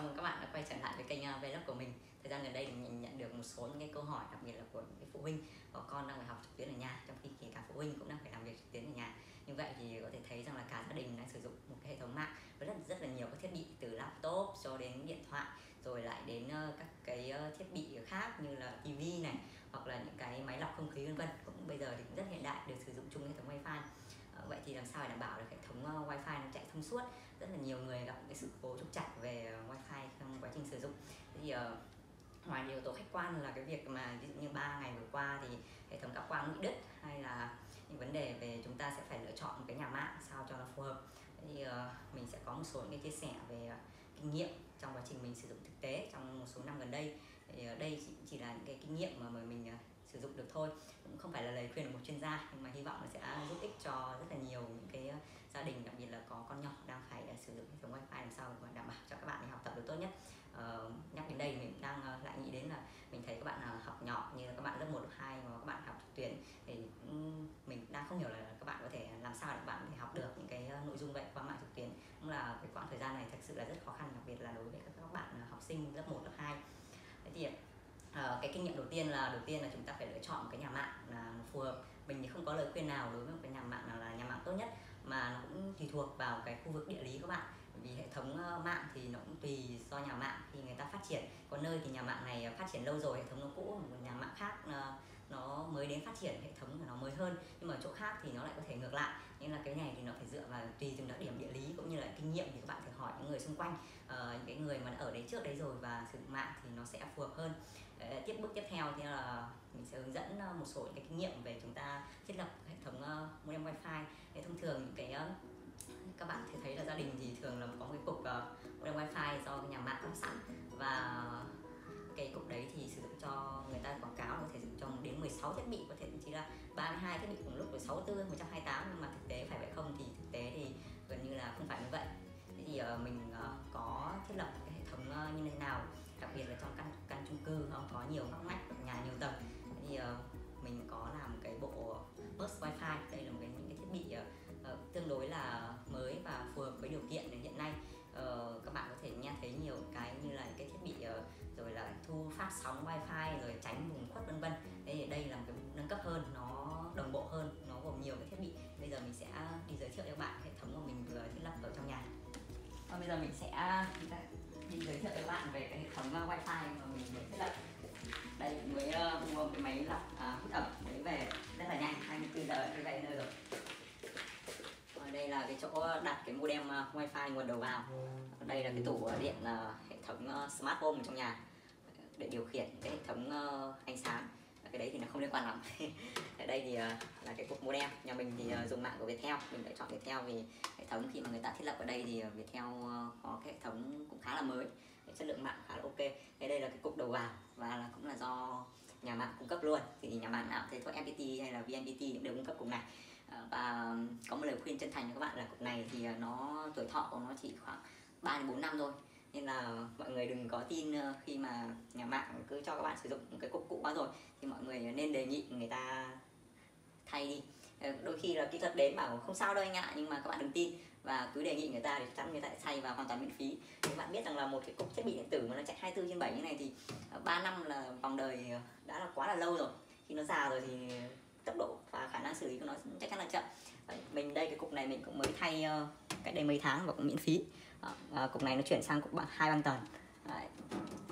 chào mừng các bạn đã quay trở lại với kênh ờ, vlog của mình. Thời gian gần đây thì mình nhận được một số những cái câu hỏi, đặc biệt là của những cái phụ huynh. Có con đang phải học trực tuyến ở nhà, trong khi kể cả phụ huynh cũng đang phải làm việc trực tuyến ở nhà. Như vậy thì có thể thấy rằng là cả gia đình đang sử dụng một cái hệ thống mạng với rất rất là nhiều các thiết bị từ laptop cho đến điện thoại, rồi lại đến ờ, các cái ờ, thiết bị khác như là tivi này, hoặc là những cái máy lọc không khí vân vân. Cũng bây giờ thì cũng rất hiện đại, được sử dụng chung hệ thống wifi vậy thì làm sao để đảm bảo được hệ thống uh, wifi nó chạy thông suốt? Rất là nhiều người gặp cái sự cố trục trặc về uh, wifi trong quá trình sử dụng. Thế thì uh, ngoài yếu tố khách quan là cái việc mà ví dụ như ba ngày vừa qua thì hệ thống cáp quang bị đứt hay là những vấn đề về chúng ta sẽ phải lựa chọn một cái nhà mạng sao cho nó phù hợp? Thế thì uh, mình sẽ có một số những cái chia sẻ về uh, kinh nghiệm trong quá trình mình sử dụng thực tế trong một số năm gần đây. Thì uh, đây chỉ, chỉ là những cái kinh nghiệm mà mình uh, sử dụng được thôi. Cũng không phải là lời khuyên của một chuyên gia nhưng mà hy vọng nó sẽ cho rất là nhiều những cái ờ, gia đình đặc biệt là có con nhỏ đang phải ờ, sử dụng hệ thống wifi làm sao để đảm bảo cho các bạn học tập được tốt nhất. Uh, nhắc đến đây mình đang uh, lại nghĩ đến là mình thấy các bạn uh, học nhỏ như là các bạn lớp 1, 2 mà các bạn học trực tuyến thì um, mình đang không hiểu là các bạn có thể làm sao để các bạn có thể học được những cái nội dung vậy qua mạng trực tuyến. Cũng là cái quãng thời gian này thật sự là rất khó khăn đặc biệt là đối với các bạn học sinh lớp 1, lớp 2 thế thì uh, cái kinh nghiệm đầu tiên là đầu tiên là chúng ta phải lựa chọn một cái nhà mạng là phù hợp mình thì không có lời khuyên nào đối với một cái nhà mạng nào là nhà mạng tốt nhất, mà nó cũng tùy thuộc vào cái khu vực địa lý các bạn. Vì hệ thống ờ, mạng thì nó cũng tùy do nhà mạng thì người ta phát triển. Có nơi thì nhà mạng này phát triển lâu rồi, hệ thống nó cũ một nhà mạng khác ờ, nó mới đến phát triển hệ thống của nó mới hơn. Nhưng mà chỗ khác thì nó lại có thể ngược lại. Nên là cái này thì nó phải dựa vào tùy từng đặc điểm địa lý cũng như là kinh nghiệm thì các bạn phải hỏi những người xung quanh. Uh, những cái người mà đã ở đấy trước đấy rồi và sử dụng mạng thì nó sẽ phù hợp hơn. Uh, tiếp bước tiếp theo thì là mình sẽ hướng dẫn ờ, một số những cái kinh nghiệm về chúng ta thiết lập hệ thống uh, modem wifi. Thì thông thường những cái uh, các bạn thể thấy là gia đình thì thường là có một cái cục uh, modem wifi do nhà mạng lắp sẵn. Và cái cục đấy thì sử dụng cho người ta quảng cáo có thể sử dụng cho đến 16 thiết bị có thể thậm chí là 32 thiết bị cùng lúc rồi 64 128 nhưng mà thực tế phải vậy không thì thực tế thì gần như là không phải như vậy. Thế thì uh, mình uh, có thiết lập cái hệ thống uh, như thế nào đặc biệt là trong căn căn chung cư không có nhiều ngóc ngách nhà nhiều tầng. Thế thì uh, mình có làm cái bộ bus wifi đây là một cái những cái thiết bị uh, tương đối là mới và phù hợp với điều kiện hiện nay. Uh, các bạn có thể nghe thấy nhiều cái như là cái thiết bị uh, rồi là thu phát sóng wifi rồi mình sẽ à, đi giới thiệu cho các bạn hệ thống của mình vừa thiết lập ở trong nhà. Và bây giờ mình sẽ à, đi giới thiệu cho các bạn về cái hệ thống à, wifi mà mình vừa thiết lập. Đây mới uh, mua cái máy lọc uh, hút ẩm mới về rất là nhanh 24 giờ như vậy nơi rồi. Ở đây là cái chỗ đặt cái modem uh, wifi nguồn đầu vào. Ở đây là cái tủ điện uh, hệ thống uh, smart home trong nhà để điều khiển cái hệ thống uh, ánh sáng cái đấy thì nó không liên quan lắm. Ở đây thì ờ, là cái cục modem. Nhà mình thì ờ, dùng mạng của Viettel. Mình đã chọn Viettel vì hệ thống khi mà người ta thiết lập ở đây thì ờ, Viettel có cái hệ thống cũng khá là mới. Chất lượng mạng khá là ok. Thế đây là cái cục đầu vào và là cũng là do nhà mạng cung cấp luôn. Thì nhà mạng nào thấy có MPT hay là VNPT đều cung cấp cục này. Và có một lời khuyên chân thành cho các bạn là cục này thì nó tuổi thọ của nó chỉ khoảng 3 đến 4 năm thôi. Nên là mọi người đừng có tin khi mà nhà mạng cứ cho các bạn sử dụng cái cục cũ quá rồi người nên đề nghị người ta thay đi. Ờ, đôi khi là kỹ thuật đến bảo không sao đâu anh ạ, nhưng mà các bạn đừng tin. Và cứ đề nghị người ta để chắc chắn người ta sẽ thay và hoàn toàn miễn phí. Các bạn biết rằng là một cái cục thiết bị điện tử mà nó chạy 24 trên 7 như này thì ờ, 3 năm là vòng đời ờ, đã là quá là lâu rồi. Khi nó già rồi thì tốc độ và khả năng xử lý của nó chắc chắn là chậm. Mình đây, cái cục này mình cũng mới thay cách đây mấy tháng và cũng miễn phí. Cục này nó chuyển sang cục bằng hai băng tần.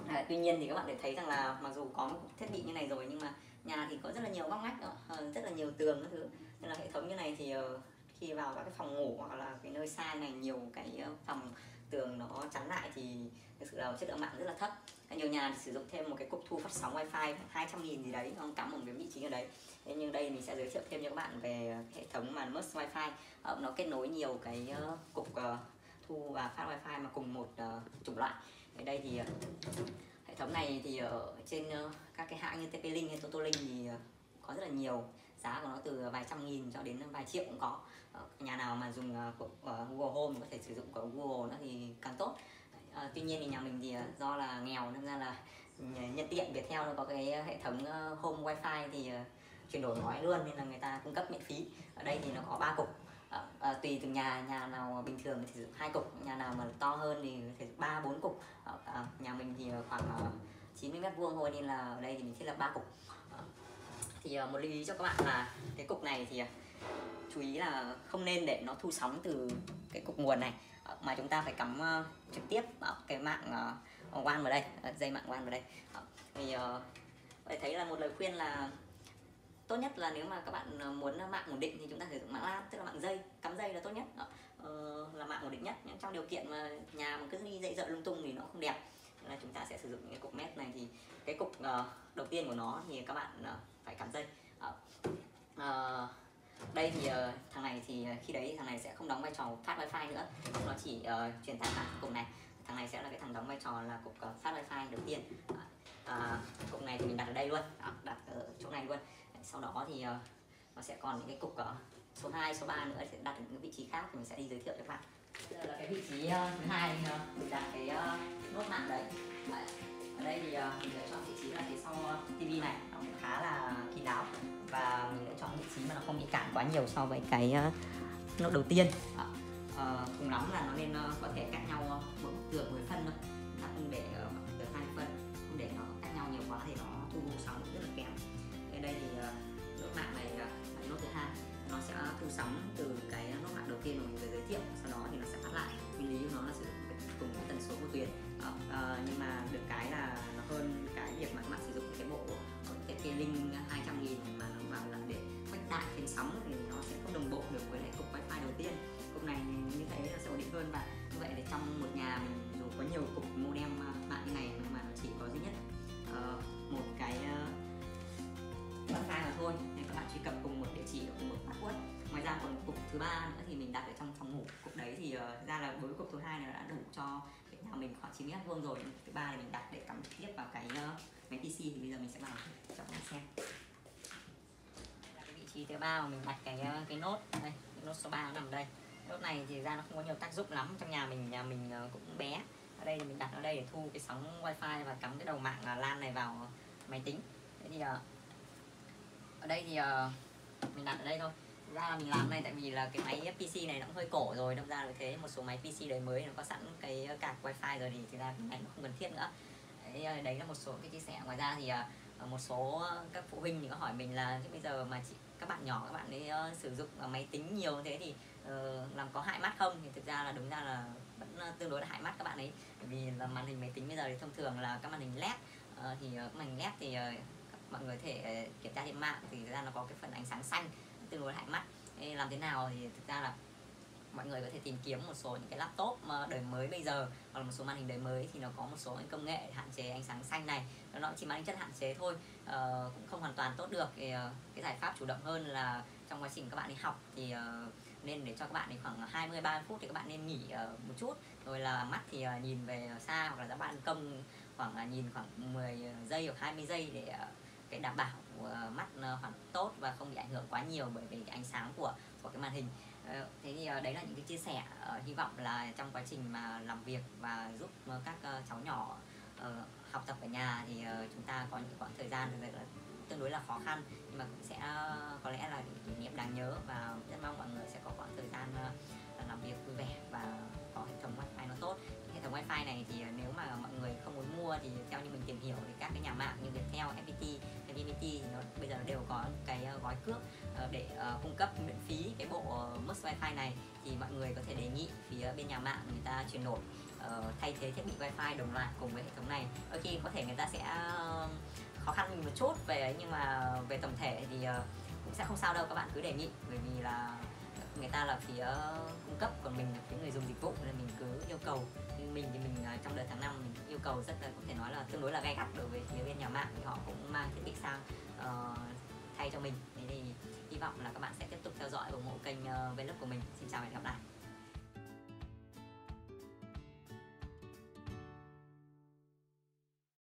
À, tuy nhiên thì các bạn để thấy rằng là mặc dù có một thiết bị như này rồi nhưng mà nhà thì có rất là nhiều góc ngách ờ, rất là nhiều tường các thứ. Nên là hệ thống như này thì ờ, khi vào các cái phòng ngủ hoặc là cái nơi xa này nhiều cái ờ, phòng tường nó chắn lại thì thực sự là chất lượng mạng rất là thấp. Nhiều nhà thì sử dụng thêm một cái cục thu phát sóng wifi 200 nghìn gì đấy không cắm một cái vị trí ở đấy. Thế nhưng đây mình sẽ giới thiệu thêm cho các bạn về hệ thống mà mất wifi. Nó kết nối nhiều cái cục thu và phát wifi mà cùng một chủng loại ở đây thì ờ, hệ thống này thì ở trên ờ, các cái hãng như TP-Link hay Totolink thì ờ, có rất là nhiều. Giá của nó từ vài trăm nghìn cho đến vài triệu cũng có. Nhà nào mà dùng Google Home có thể sử dụng của Google nó thì càng tốt. À, tuy nhiên thì nhà mình thì do là nghèo nên ra là nhân tiện Viettel nó có cái hệ thống home wifi thì chuyển đổi gói luôn nên là người ta cung cấp miễn phí. Ở đây thì nó có ba cục à, à, tùy từng nhà nhà nào bình thường thì hai cục nhà nào mà to hơn thì phải ba bốn cục. À, à, nhà mình thì khoảng uh, 90 mét vuông thôi nên là ở đây thì mình thiết lập ba cục. À, thì một lưu ý cho các bạn là cái cục này thì chú ý là không nên để nó thu sóng từ cái cục nguồn này mà chúng ta phải cắm uh, trực tiếp vào cái mạng uh, WAN vào đây uh, dây mạng WAN vào đây. Uh, thì uh, phải thấy là một lời khuyên là tốt nhất là nếu mà các bạn ờ, muốn mạng ổn định thì chúng ta sử dụng mạng LAN tức là mạng dây cắm dây là tốt nhất. Ờ, là mạng ổn định nhất. Nhưng trong điều kiện mà nhà mà cứ đi dậy dợ lung tung thì nó không đẹp. Nên là chúng ta sẽ sử dụng những cái cục mét này thì cái cục uh, đầu tiên của nó thì các bạn uh, phải cắm dây. Uh, uh, đây thì uh, thằng này thì khi đấy thằng này sẽ không đóng vai trò phát wifi nữa. Nó chỉ uh, truyền tải mạng cục này. Thằng này sẽ là cái thằng đóng vai trò là cục uh, phát wifi đầu tiên. Uh, uh, cục này thì mình đặt ở đây luôn. Uh, đặt ở chỗ này luôn sau đó thì uh, nó sẽ còn những cái cục uh, số 2, số 3 nữa sẽ đặt ở những vị trí khác thì mình sẽ đi giới thiệu cho các bạn. Đây là cái vị trí uh, thứ hai uh, mình đặt cái uh, nốt mạng đấy. đấy. Ở đây thì uh, mình lựa chọn vị trí là phía sau tivi này. Nó cũng khá là kín đáo. Và mình lựa chọn vị trí mà nó không bị cản quá nhiều so với cái uh, nốt đầu tiên. Uh, cùng lắm là nó nên uh, có thể cách nhau uh, một tường 10 phân thôi. Ta không để uh, ra còn cục thứ ba nữa thì mình đặt ở trong phòng ngủ cục đấy thì uh, ra là với cục thứ hai này đã đủ cho cái nhà mình khoảng 9 mét vuông rồi thứ ba thì mình đặt để cắm trực tiếp vào cái uh, máy PC thì bây giờ mình sẽ vào cho các bạn xem. Cái vị trí thứ ba mà mình đặt cái ờ, cái nốt đây cái nốt số 3 nó nằm đây. Nốt này thì ra nó không có nhiều tác dụng lắm trong nhà mình nhà mình cũng bé. Ở đây thì mình đặt ở đây để thu cái sóng wifi và cắm cái đầu mạng LAN này vào máy tính. Thế thì ở đây thì mình đặt ở đây thôi ra là mình làm này tại vì là cái máy PC này nó cũng hơi cổ rồi đâm ra là thế một số máy PC đời mới nó có sẵn cái card wifi rồi thì thực ra cái này nó không cần thiết nữa. Đấy, đấy là một số cái chia sẻ. Ngoài ra thì uh, một số các phụ huynh thì có hỏi mình là bây giờ mà chị các bạn nhỏ các bạn ấy uh, sử dụng máy tính nhiều thế thì uh, làm có hại mắt không? Thì thực ra là đúng ra là vẫn tương đối là hại mắt các bạn ấy. Bởi vì là màn hình máy tính bây giờ thì thông thường là các màn hình led uh, thì uh, màn hình led thì uh, mọi người thể kiểm tra trên mạng thì thực ra nó có cái phần ánh sáng xanh tương đối hại mắt Thế làm thế nào thì thực ra là mọi người có thể tìm kiếm một số những cái laptop mà đời mới bây giờ hoặc là một số màn hình đời mới thì nó có một số những công nghệ hạn chế ánh sáng xanh này. Nó chỉ mang chất hạn chế thôi uh, cũng không hoàn toàn tốt được. Thì uh, cái giải pháp chủ động hơn là trong quá trình các bạn đi học thì uh, nên để cho các bạn ấy khoảng 20 30 phút thì các bạn nên nghỉ uh, một chút. Rồi là mắt thì uh, nhìn về xa hoặc là các bạn công khoảng uh, nhìn khoảng 10 giây hoặc 20 giây để uh, cái đảm bảo uh, mắt uh, hoàn tốt và không bị ảnh hưởng quá nhiều bởi vì cái ánh sáng của của cái màn hình. Ờ, thế thì ờ, đấy là những cái chia sẻ ờ, hy vọng là trong quá trình mà làm việc và giúp các cháu nhỏ học tập ở nhà thì chúng ta có những khoảng thời gian là tương đối là khó khăn. Nhưng mà cũng sẽ có lẽ là kỷ niệm đáng nhớ và rất mong mọi người sẽ có khoảng thời gian làm việc vui vẻ và có hệ thống wifi nó tốt. Hệ thống wifi này thì nếu mà mọi người mua thì theo như mình tìm hiểu thì các cái nhà mạng như Viettel, FPT, VNPT thì nó bây giờ đều có cái ờ, gói cước ờ, để ờ, cung cấp miễn phí cái bộ Must Wifi này. Thì mọi người có thể đề nghị phía bên nhà mạng người ta chuyển đổi thay thế thiết bị wifi đồng loạt cùng với hệ thống này. Đôi khi có thể người ta sẽ khó khăn một chút về nhưng mà về tổng thể thì cũng sẽ không sao đâu các bạn cứ đề nghị. Bởi vì là người ta là phía cung cấp còn mình là phía người dùng dịch vụ nên mình cứ yêu cầu. Như mình thì mình trong đợt tháng 5 yêu cầu rất là có thể nói là tương đối là gay gắt đối với phía bên nhà mạng thì họ cũng mang thiết bị sang uh, thay cho mình. Thế thì hy vọng là các bạn sẽ tiếp tục theo dõi ủng hộ kênh uh, Vlog của mình. Xin chào và hẹn gặp lại.